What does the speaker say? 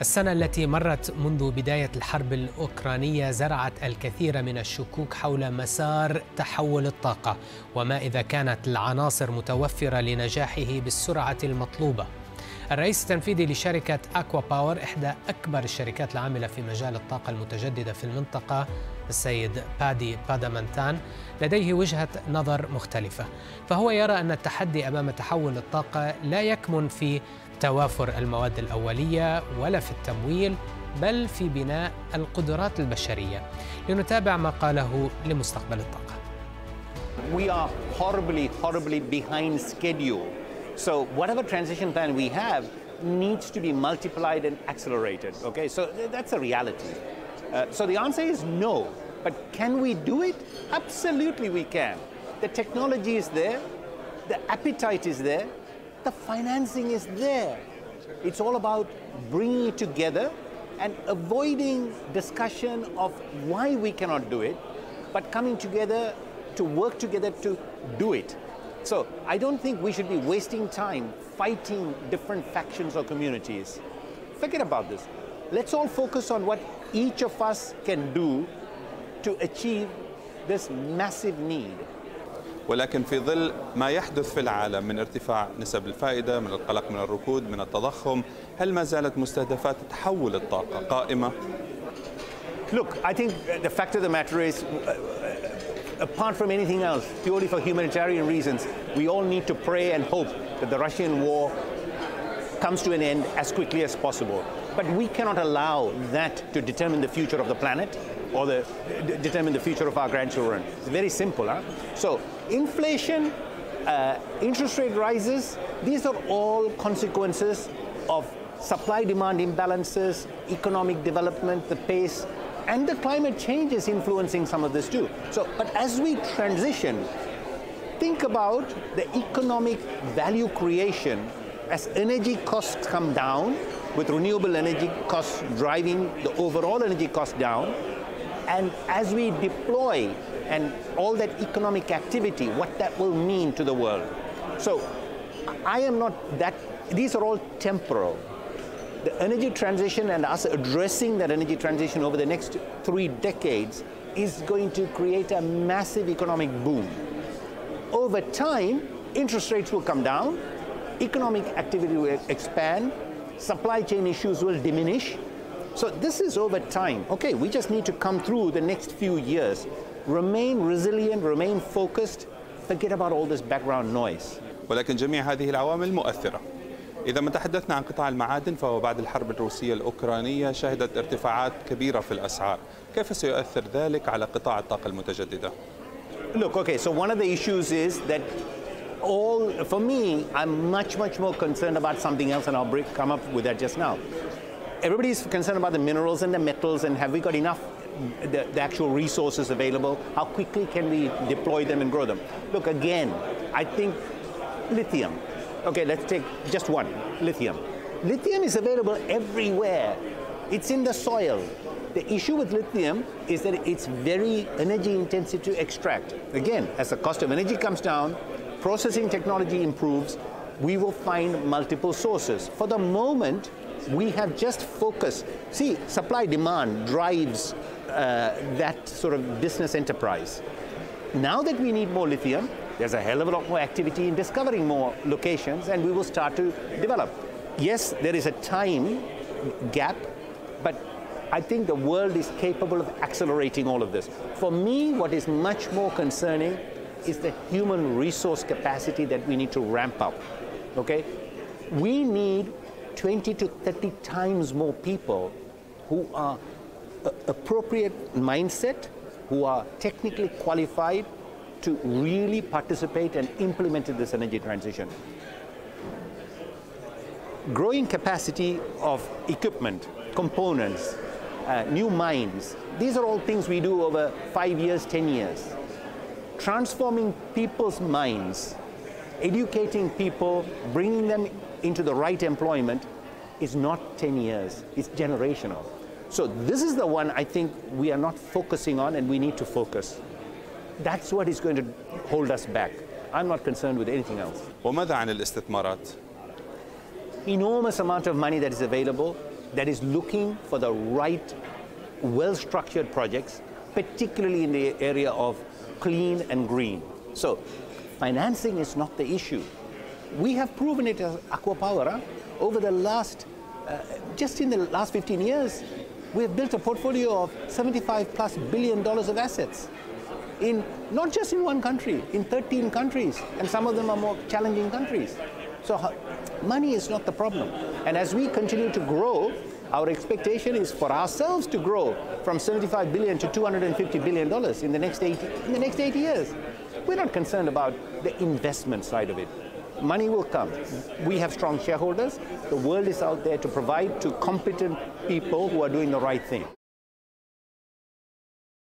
السنة التي مرت منذ بداية الحرب الأوكرانية زرعت الكثير من الشكوك حول مسار تحول الطاقة وما إذا كانت العناصر متوفرة لنجاحه بالسرعة المطلوبة. الرئيس التنفيذي لشركة أكوا باور إحدى أكبر الشركات العاملة في مجال الطاقة المتجددة في المنطقة السيد بادي بادامنتان لديه وجهة نظر مختلفة. فهو يرى أن التحدي أمام تحول الطاقة لا يكمن في توافر المواد الأولية ولا في التمويل بل في بناء القدرات البشرية لنتابع ما قاله لمستقبل الطاقة We are horribly, horribly behind schedule. So whatever transition plan we have needs to be multiplied and accelerated. Okay, so that's a reality. Uh, so the answer is no. But can we do it? Absolutely, we can. The technology is there, the appetite is there, the financing is there. It's all about bringing it together and avoiding discussion of why we cannot do it, but coming together to work together to do it. So I don't think we should be wasting time fighting different factions or communities. Forget about this. Let's all focus on what each of us can do to achieve this massive need. ولكن في ظل ما يحدث في العالم من ارتفاع نسب الفائدة من القلق من الركود من التضخم هل ما زالت مستهدفات تحول الطاقة قائمة؟ Look, I think the fact of the matter is, apart from anything else, purely for humanitarian reasons, we all need to pray and hope that the Russian war comes to an end as quickly as possible. But we cannot allow that to determine the future of the planet or the, determine the future of our grandchildren. It's very simple. Huh? So inflation, uh, interest rate rises, these are all consequences of supply-demand imbalances, economic development, the pace, and the climate change is influencing some of this too. So, but as we transition, think about the economic value creation as energy costs come down, with renewable energy costs driving the overall energy cost down, and as we deploy and all that economic activity, what that will mean to the world. So I am not that, these are all temporal. The energy transition and us addressing that energy transition over the next three decades is going to create a massive economic boom. Over time, interest rates will come down, economic activity will expand, supply chain issues will diminish. So this is over time. Okay, we just need to come through the next few years, remain resilient, remain focused, forget about all this background noise. ولكن جميع هذه العوامل مؤثرة إذا ما تحدثنا عن قطاع المعادن فهو بعد الحرب الروسية الأوكرانية شهدت ارتفاعات كبيرة في الأسعار كيف سيؤثر ذلك على قطاع الطاقة المتجددة؟ Look, okay, so one of the issues is that all, for me, I'm much, much more concerned about something else, and I'll break, come up with that just now. Everybody's concerned about the minerals and the metals, and have we got enough, the, the actual resources available? How quickly can we deploy them and grow them? Look, again, I think lithium. Okay, let's take just one lithium. Lithium is available everywhere, it's in the soil. The issue with lithium is that it's very energy intensive to extract. Again, as the cost of energy comes down, processing technology improves, we will find multiple sources. For the moment, we have just focused. See, supply demand drives uh, that sort of business enterprise. Now that we need more lithium, there's a hell of a lot more activity in discovering more locations, and we will start to develop. Yes, there is a time gap, but I think the world is capable of accelerating all of this. For me, what is much more concerning is the human resource capacity that we need to ramp up. Okay? We need 20 to 30 times more people who are appropriate mindset, who are technically qualified to really participate and implement this energy transition. Growing capacity of equipment, components, uh, new mines, these are all things we do over five years, 10 years. Transforming people's minds, educating people, bringing them into the right employment is not 10 years, it's generational. So this is the one I think we are not focusing on and we need to focus. That's what is going to hold us back. I'm not concerned with anything else. وماذا عن الاستثمارات؟ Enormous amount of money that is available. that is looking for the right, well structured projects, particularly in the area of clean and green. So, financing is not the issue. We have proven it as ACWA Power huh? over the last, uh, just in the last 15 years, we have built a portfolio of 75 plus billion dollars of assets in not just in one country, in 13 countries, and some of them are more challenging countries. So money is not the problem. And as we continue to grow, our expectation is for ourselves to grow from 75 billion to 250 billion dollars in the next 80 in the next 80 years. We're not concerned about the investment side of it. Money will come. We have strong shareholders. The world is out there to provide to competent people who are doing the right thing.